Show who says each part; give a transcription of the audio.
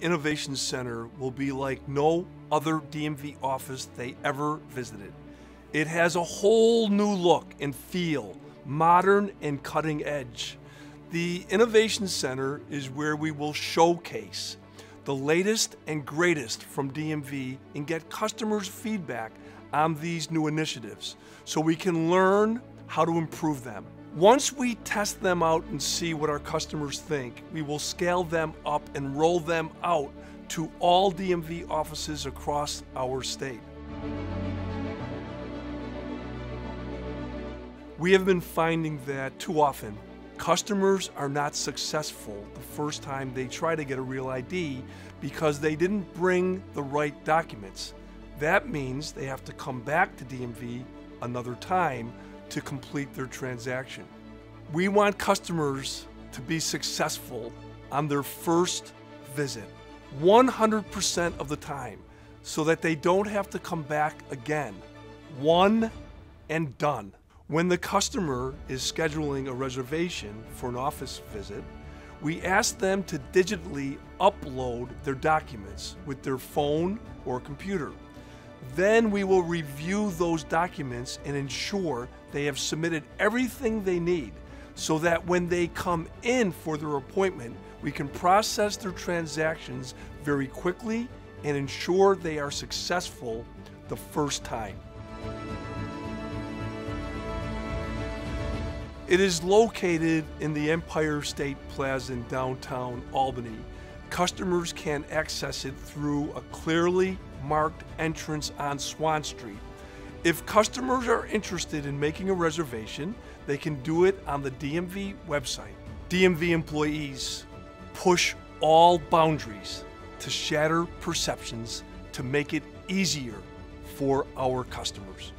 Speaker 1: Innovation Center will be like no other DMV office they ever visited. It has a whole new look and feel, modern and cutting edge. The Innovation Center is where we will showcase the latest and greatest from DMV and get customers' feedback on these new initiatives so we can learn how to improve them. Once we test them out and see what our customers think, we will scale them up and roll them out to all DMV offices across our state. We have been finding that too often customers are not successful the first time they try to get a real ID because they didn't bring the right documents. That means they have to come back to DMV another time to complete their transaction. We want customers to be successful on their first visit 100% of the time so that they don't have to come back again. One and done. When the customer is scheduling a reservation for an office visit, we ask them to digitally upload their documents with their phone or computer. Then we will review those documents and ensure they have submitted everything they need so that when they come in for their appointment, we can process their transactions very quickly and ensure they are successful the first time. It is located in the Empire State Plaza in downtown Albany. Customers can access it through a clearly marked entrance on Swan Street. If customers are interested in making a reservation, they can do it on the DMV website. DMV employees push all boundaries to shatter perceptions to make it easier for our customers.